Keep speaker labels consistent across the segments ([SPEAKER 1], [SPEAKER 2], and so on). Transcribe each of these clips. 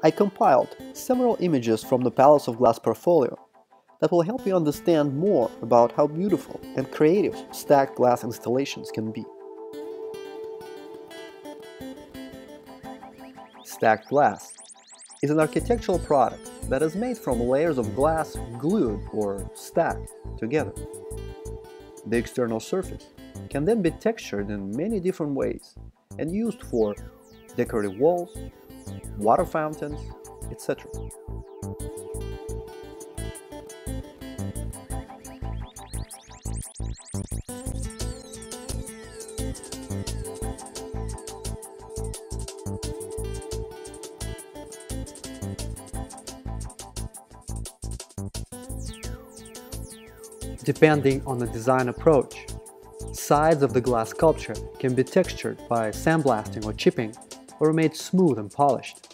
[SPEAKER 1] I compiled several images from the Palace of Glass portfolio that will help you understand more about how beautiful and creative stacked glass installations can be. Stacked glass is an architectural product that is made from layers of glass glued or stacked together. The external surface can then be textured in many different ways and used for decorative walls, water fountains, etc. Depending on the design approach, sides of the glass sculpture can be textured by sandblasting or chipping, or made smooth and polished.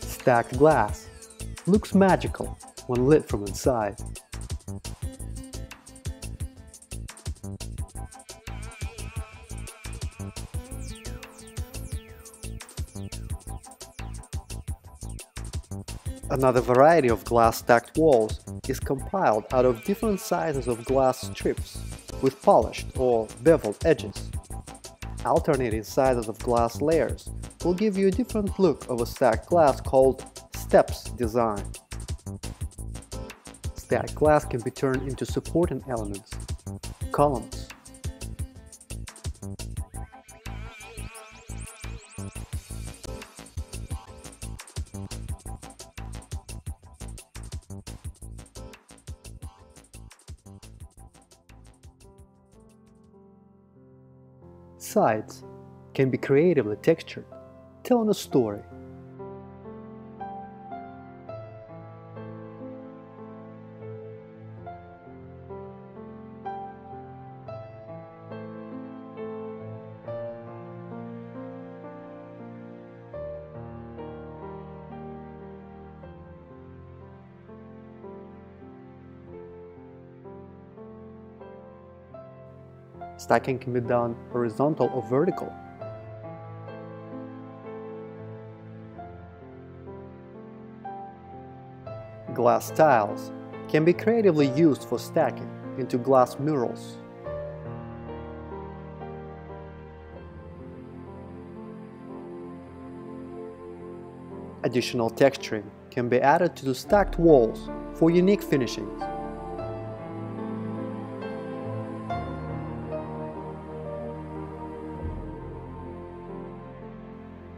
[SPEAKER 1] Stacked glass looks magical when lit from inside. Another variety of glass stacked walls is compiled out of different sizes of glass strips with polished or beveled edges. Alternating sizes of glass layers will give you a different look of a stacked glass called steps design. Stacked glass can be turned into supporting elements, columns. Sides can be creatively textured telling a story. Stacking can be done horizontal or vertical glass tiles can be creatively used for stacking into glass murals. Additional texturing can be added to the stacked walls for unique finishings.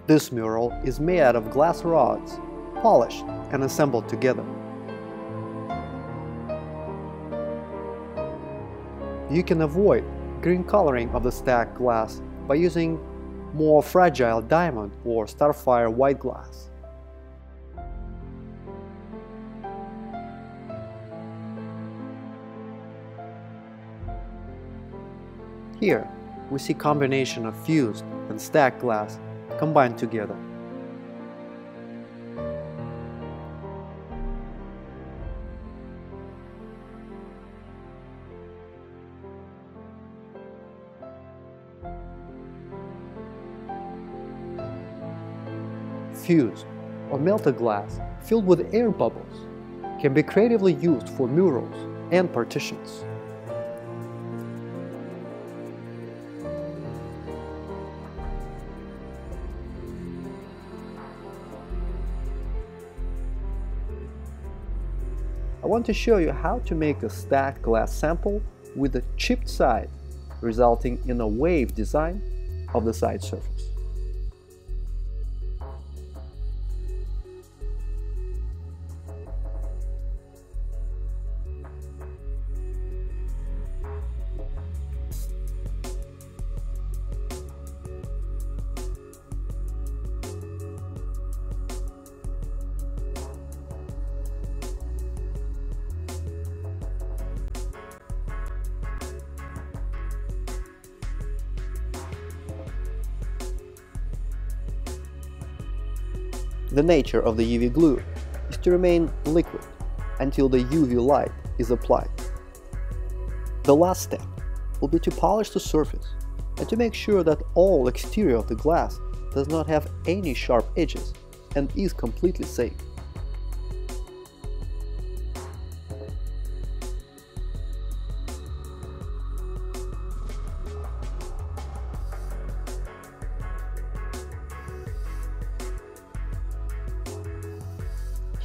[SPEAKER 1] This mural is made out of glass rods, polished and assembled together. You can avoid green coloring of the stacked glass by using more fragile diamond or Starphire white glass. Here, we see combination of fused and stacked glass combined together. fused or melted glass filled with air bubbles can be creatively used for murals and partitions. Want to show you how to make a stacked glass sample with a chipped side, resulting in a wave design of the side surface. The nature of the UV glue is to remain liquid until the UV light is applied. The last step will be to polish the surface and to make sure that all exterior of the glass does not have any sharp edges and is completely safe.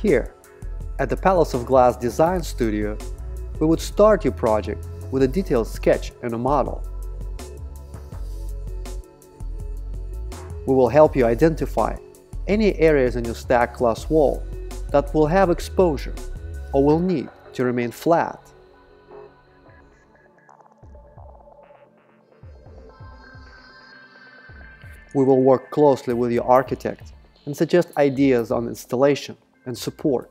[SPEAKER 1] Here, at the Palace of Glass Design Studio, we would start your project with a detailed sketch and a model. We will help you identify any areas in your stacked glass wall that will have exposure or will need to remain flat. We will work closely with your architect and suggest ideas on installation and support.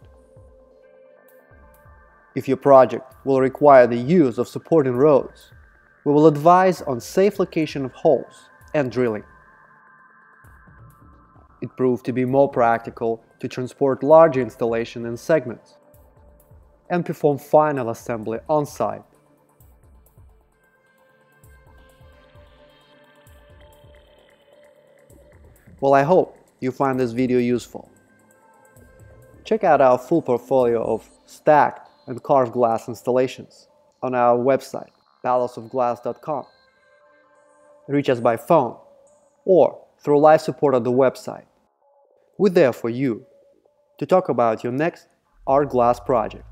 [SPEAKER 1] If your project will require the use of supporting roads, we will advise on safe location of holes and drilling. It proved to be more practical to transport larger installation in segments and perform final assembly on-site. Well, I hope you find this video useful. Check out our full portfolio of stacked and carved glass installations on our website, palaceofglass.com. Reach us by phone or through live support on the website. We're there for you to talk about your next art glass project.